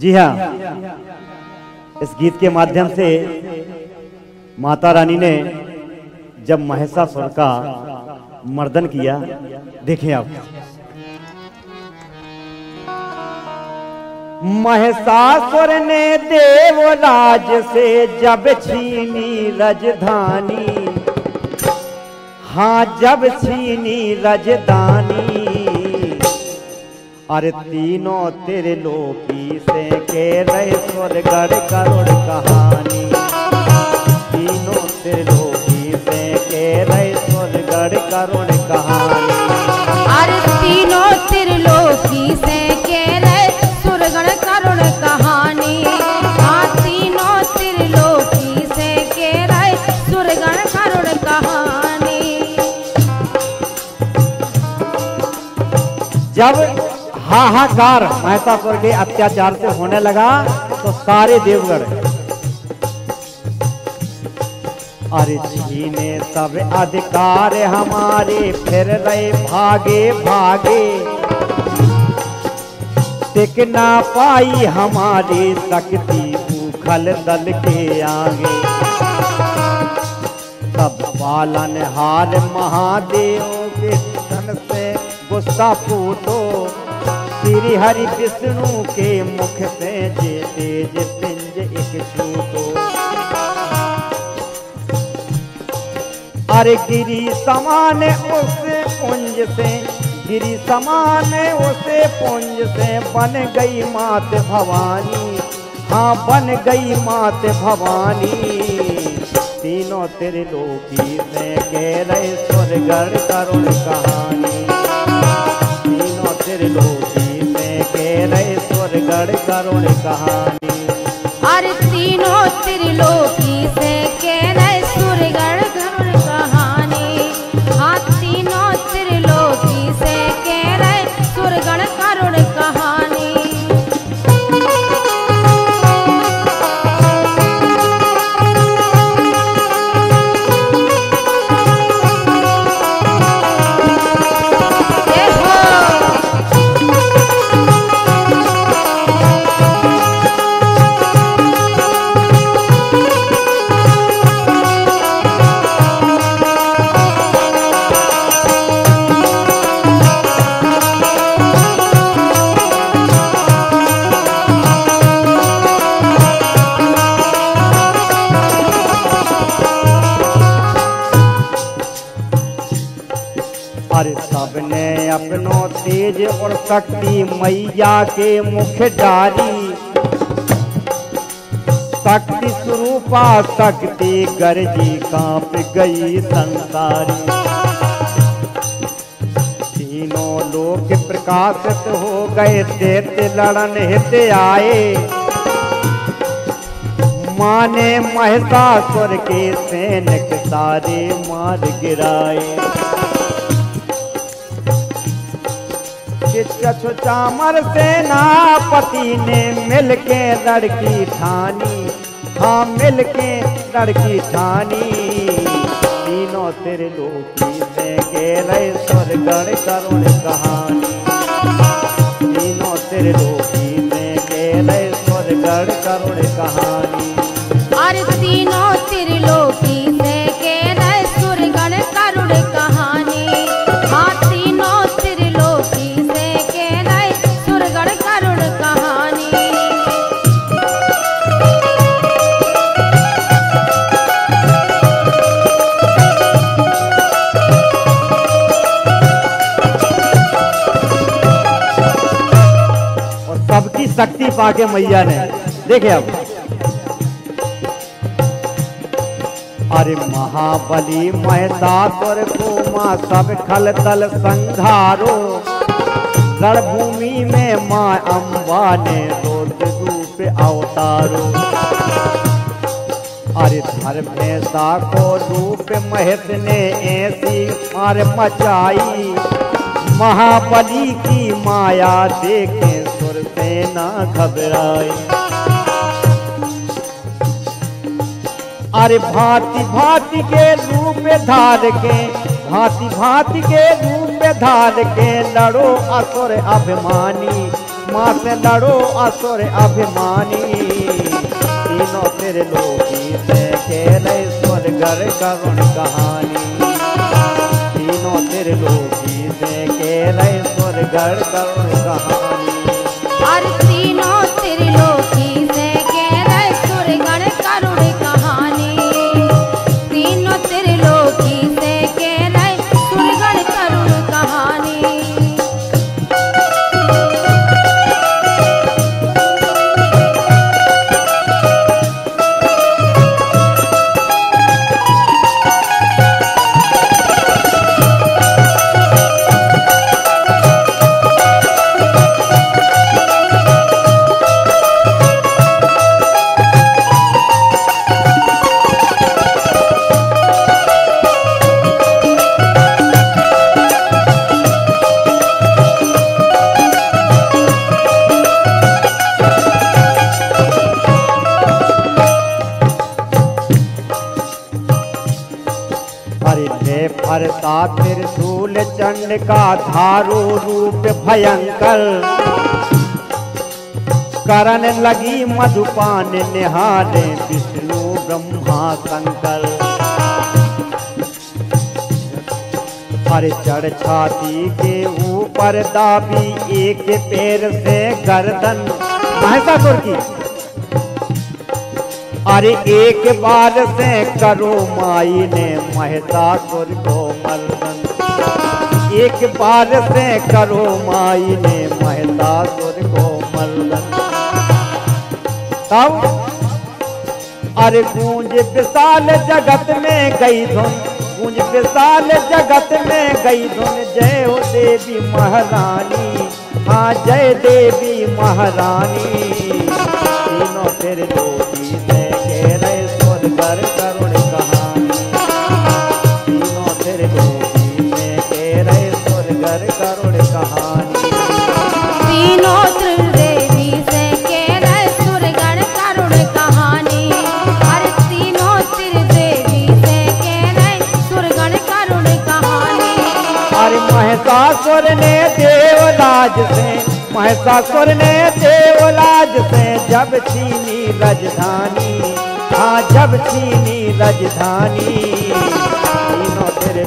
जी हाँ। इस गीत के माध्यम से माता रानी ने जब महिषासुर का मर्दन किया, देखें आप। महिषासुर ने देवराज से जब छीनी राजधानी हाँ जब छीनी राजधानी अरे तीनों तेरे लोकी से के रहे स्वर्गढ़ करोड़ कहानी। तीनों तेरे लोकी से के रहे स्वर्गढ़ करोड़ कहानी। अरे तीनों त्रिलोकी से कह रहे सुरगण करुण कहानी। हाँ तीनों त्रिलोकी से कह रहे सुरगण करुण कहानी। जब हाहाकार महिषासुर के अत्याचार से होने लगा तो सारे देवगढ़। अरे छीने सब अधिकार हमारे, फिर रहे भागे भागे। टिक ना पाई हमारी शक्ति उखल दल के आगे। सब पालन हार महादेव के धन से गुस्सा फूटो। श्री हरि विष्णु के मुख से जे तेज पिंज एक छूटो। अरे गिरी समान उस पुंज से, गिरी समान उसे पुंज से, बन गई मात भवानी। हाँ बन गई मात भवानी। तीनों तेरे लोकी से कह रहे स्वर्गढ़ करुण कहानी। तीनों तेरे कह रहे स्वर्गढ़ करुण कहानी। सबने अपनो तेज और शक्ति मैया के मुख डारी शक्ति स्वरूपा शक्ति गर्जी काँप गई संसारी। तीनों लोग प्रकाशित हो गए दैत्य लड़न हित आए। माने महिषासुर के सैनिक सारे मार गिराए। कछु चामर सेनापति ने मिलके लड़की ठानी। हाँ मिलके लड़की ठानी। तीनों तेरे लोकी से गेले स्वर्गण करुण कहानी। तीनों तेरे लोकी से गेले स्वर्गण करुण कहानी। शक्ति पाके मैया ने। देखे अब। अरे महाबली महिषासुर को माँ सब खल तल संघारो। रणभूमि में माँ अम्बा ने रोद रूप अवतारो। अरे धर्मेशा को रूप महत ने ऐसी मार मचाई। महाबली की माया देखे सुर सेना घबराई अरे भांति भांति के रूप धार के, भांति भांति के रूप धार के लड़ो असुर अभिमानी ब्रह्मा से लड़ो असुर अभिमानी। तीनों त्रिलोकी से खेले स्वर्गर करुण कहानी। तीनों त्रिलोकी से खेले स्वर्गर करुण कहानी। और तीनों ने फरता त्रिशूल चंड का धारू रूप भयंकर। करण लगी मधुपान निहारे विष्णु ब्रह्मा शंकर। हर चढ़ छाती के ऊपर दाबी एक पैर से गर्दन। महिषासुर की। अरे एक बार से करो माई ने महिषासुर को मर्दन एक बार से करो माई ने महिषासुर को मर्दन तब अरे गूंज विशाल जगत में गई धुन। गूंज विशाल जगत में गई धुन। जय हो देवी महारानी। हाँ जय देवी महारानी। तीनों फिर लोगी स्वर्गर करुण कहानी। तीनों त्रिदेवी से केरे सुरगण करुण कहानी। हर तीनों त्रिदेवी से केरे सुरगण करुण कहानी। अरे महिषासुर ने देवराज से महिषासुर ने देवराज से जब छीनी राजधानी। हाँ जब छीनी राजधानी। तीनों तेरे